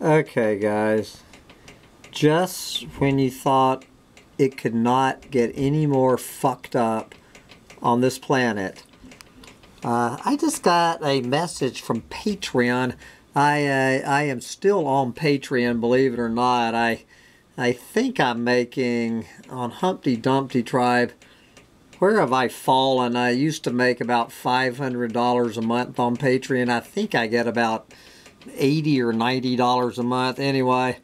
Okay, guys. Just when you thought it could not get any more fucked up on this planet, uh, I just got a message from Patreon. I uh, I am still on Patreon, believe it or not. I I think I'm making on Humpty Dumpty Tribe. Where have I fallen? I used to make about $500 a month on Patreon. I think I get about 80 or 90 dollars a month. Anyway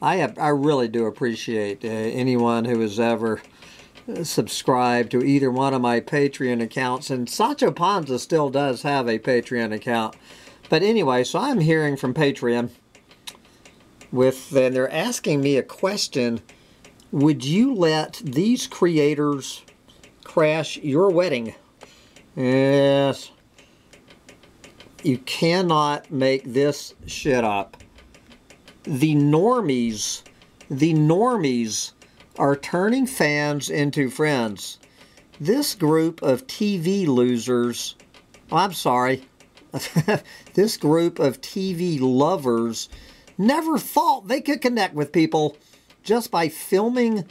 i have, i really do appreciate uh, anyone who has ever uh, subscribed to either one of my patreon accounts and Sancho Panza still does have a patreon account. But anyway so i'm hearing from patreon with and they're asking me a question. Would you let these creators crash your wedding? Yes you cannot make this shit up. The normies, the normies are turning fans into friends. This group of TV losers, oh, I'm sorry, this group of TV lovers never thought they could connect with people just by filming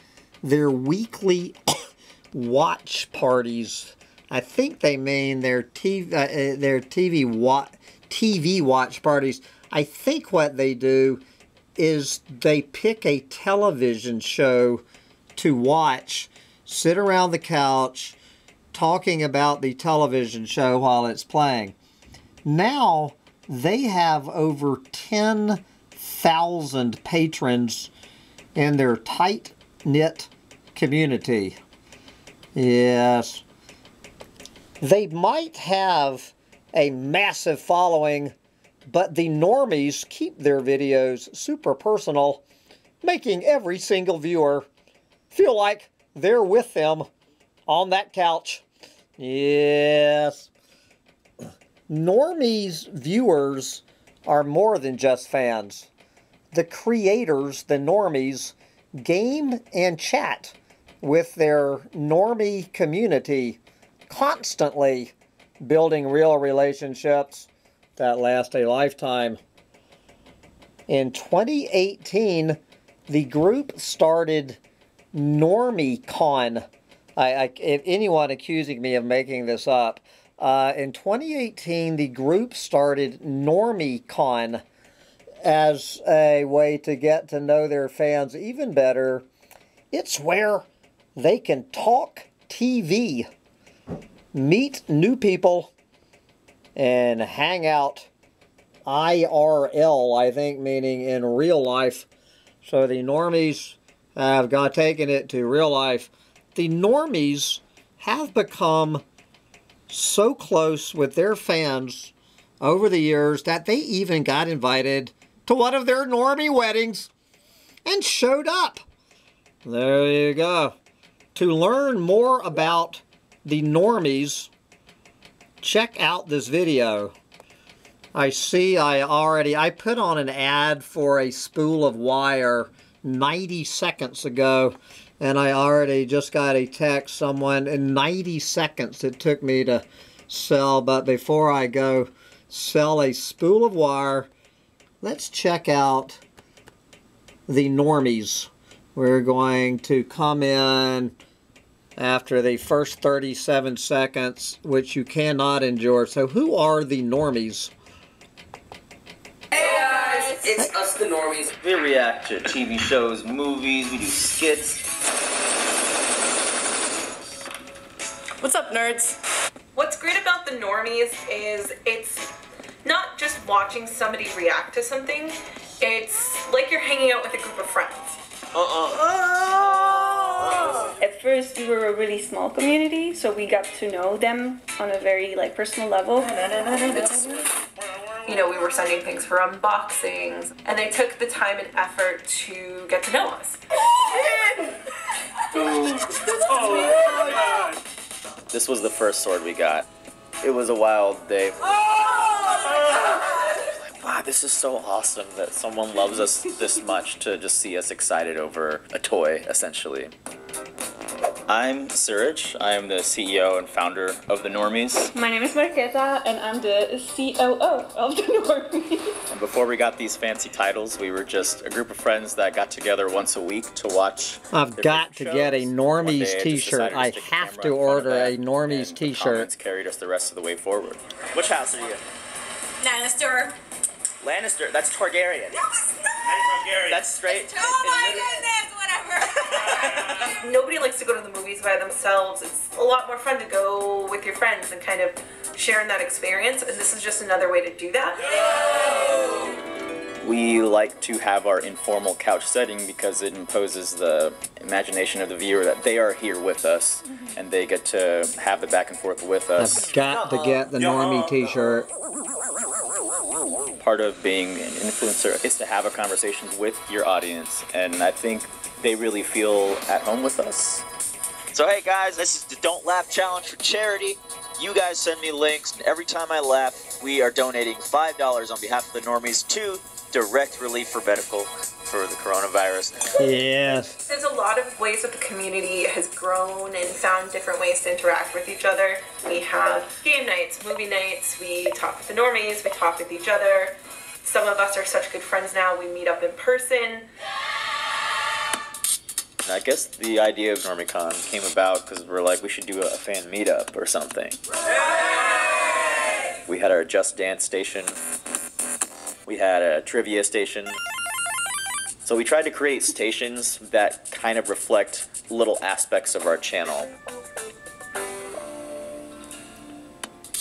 their weekly watch parties I think they mean their TV, uh, uh, their TV, wa- TV watch parties. I think what they do is they pick a television show to watch, sit around the couch, talking about the television show while it's playing. Now they have over 10,000 patrons in their tight knit community. Yes. They might have a massive following, but the normies keep their videos super personal, making every single viewer feel like they're with them on that couch. Yes. Normies viewers are more than just fans. The creators, the normies, game and chat with their normie community constantly building real relationships that last a lifetime. In 2018, the group started NormieCon. I, I, if anyone accusing me of making this up, uh, in 2018, the group started NormieCon as a way to get to know their fans even better. It's where they can talk TV meet new people and hang out IRL, I think, meaning in real life. So the normies have got taken it to real life. The normies have become so close with their fans over the years that they even got invited to one of their normie weddings and showed up. There you go. To learn more about the normies, check out this video. I see I already, I put on an ad for a spool of wire 90 seconds ago and I already just got a text someone in 90 seconds it took me to sell but before I go sell a spool of wire let's check out the normies we're going to come in after the first 37 seconds, which you cannot endure. So who are the normies? Hey guys, it's us the normies. We react to TV shows, movies, we do skits. What's up, nerds? What's great about the normies is it's not just watching somebody react to something, it's like you're hanging out with a group of friends. Uh-uh. At first, we were a really small community, so we got to know them on a very like personal level. You know, we were sending things for unboxings, and they took the time and effort to get to know us. This was the first sword we got. It was a wild day. Wow, this is so awesome that someone loves us this much to just see us excited over a toy, essentially. I'm Suraj. I am the CEO and founder of the Normies. My name is Marqueta, and I'm the COO of the Normies. And before we got these fancy titles, we were just a group of friends that got together once a week to watch. I've got to get a. Normies day t-shirt. decided I have to in front of order that, a Normies and t-shirt. comments carried us the rest of the way forward. Which house are you? Lannister. Lannister. That's Targaryen. That's straight. Oh my goodness, whatever. Nobody likes to go to the movies by themselves. It's a lot more fun to go with your friends and kind of sharing that experience. And this is just another way to do that. We like to have our informal couch setting because it imposes the imagination of the viewer that they are here with us mm-hmm. and they get to have the back and forth with us. I've got to get the Normie t-shirt. Part of being an influencer is to have a conversation with your audience, and I think they really feel at home with us. So hey guys, this is the Don't Laugh Challenge for charity. You guys send me links, and every time I laugh, we are donating five dollars on behalf of the normies to Direct Relief for Medical for the coronavirus. Yes. There's a lot of ways that the community has grown and found different ways to interact with each other. We have game nights, movie nights, we talk with the normies, we talk with each other. Some of us are such good friends now, we meet up in person. I guess the idea of NormieCon came about because we're like, we should do a fan meetup or something. We had our Just Dance station. We had a trivia station. So we tried to create stations that kind of reflect little aspects of our channel.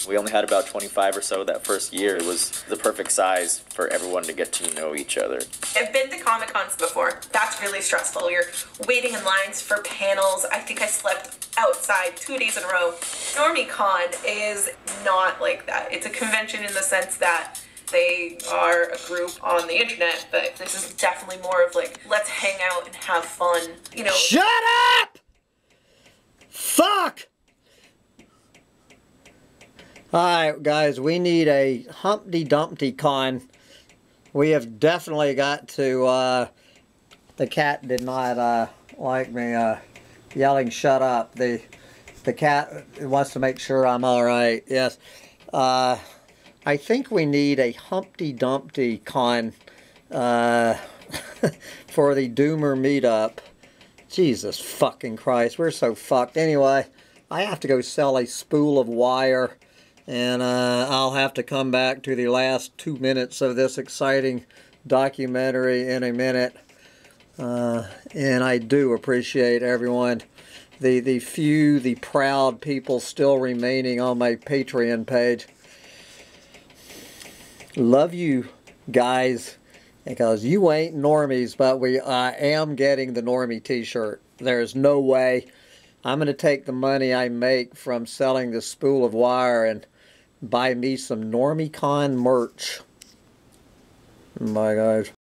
We only had about 25 or so that first year. It was the perfect size for everyone to get to know each other. I've been to Comic Cons before. That's really stressful. You're waiting in lines for panels. I think I slept outside two days in a row. NormieCon is not like that. It's a convention in the sense that they are a group on the internet, but this is definitely more of like, let's hang out and have fun. You know, Shut up! Fuck! Alright, guys, we need a Humpty Dumpty con. We have definitely got to, uh, the cat did not, uh, like me, uh, yelling shut up. The, the cat wants to make sure I'm alright, yes. Uh, I think we need a Humpty Dumpty con, uh, for the Doomer meetup. Jesus fucking Christ, we're so fucked. Anyway, I have to go sell a spool of wire, and uh, I'll have to come back to the last two minutes of this exciting documentary in a minute. Uh, and I do appreciate everyone, the the few, the proud people still remaining on my Patreon page. Love you guys because you ain't normies, but we I am getting the normie t-shirt. There's no way I'm going to take the money I make from selling this spool of wire and buy me some NormieCon merch. Bye guys.